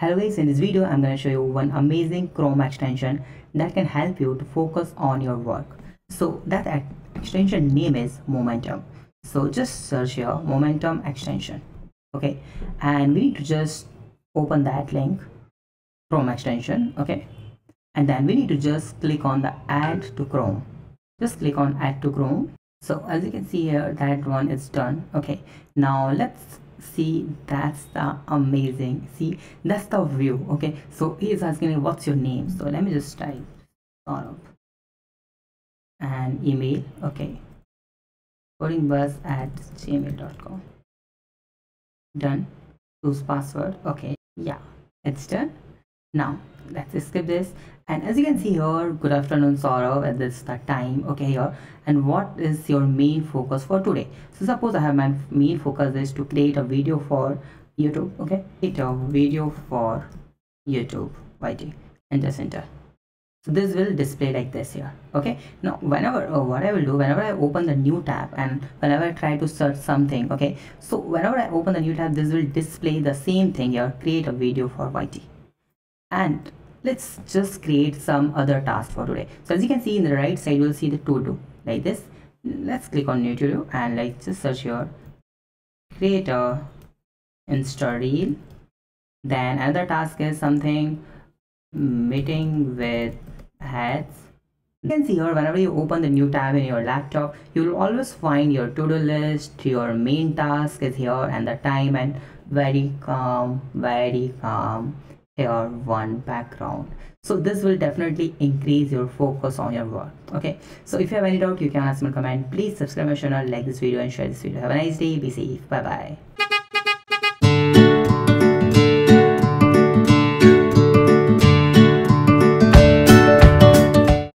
Hello guys, in this video I'm going to show you one amazing Chrome extension that can help you to focus on your work. So that extension name is Momentum. So just search here Momentum extension. Okay, and we need to just open that link Chrome extension. Okay, and then we need to just click on the add to Chrome. Just click on add to Chrome. So as you can see here, that one is done. Okay, now let's see that's the amazing. See that's the view okay? So he's asking me what's your name? So let me just type Saurabh. And email okay. Codingbus at gmail.com done. Choose password okay. Yeah it's done. Now let's skip this. And as you can see here good afternoon Saurabh at this time okay here. And what is your main focus for today? So suppose I have my main focus is to create a video for YouTube okay? Create a video for YouTube YT and just enter so this will display like this here okay? Now whenever uh, what i will do whenever i open the new tab and whenever i try to search something okay? So whenever i open the new tab this will display the same thing here create a video for yt and let's just create some other task for today. So as you can see in the right side you'll see the to do like this. Let's click on new to do and like just search here create a insta reel. Then another task is something meeting with heads you can see here whenever you open the new tab in your laptop you will always find your to-do list. Your main task is here and the time and very calm very calm here one background. So this will definitely increase your focus on your work okay? So if you have any doubt you can ask me comment. Please subscribe my channel like this video and share this video. Have a nice day. Be safe. Bye bye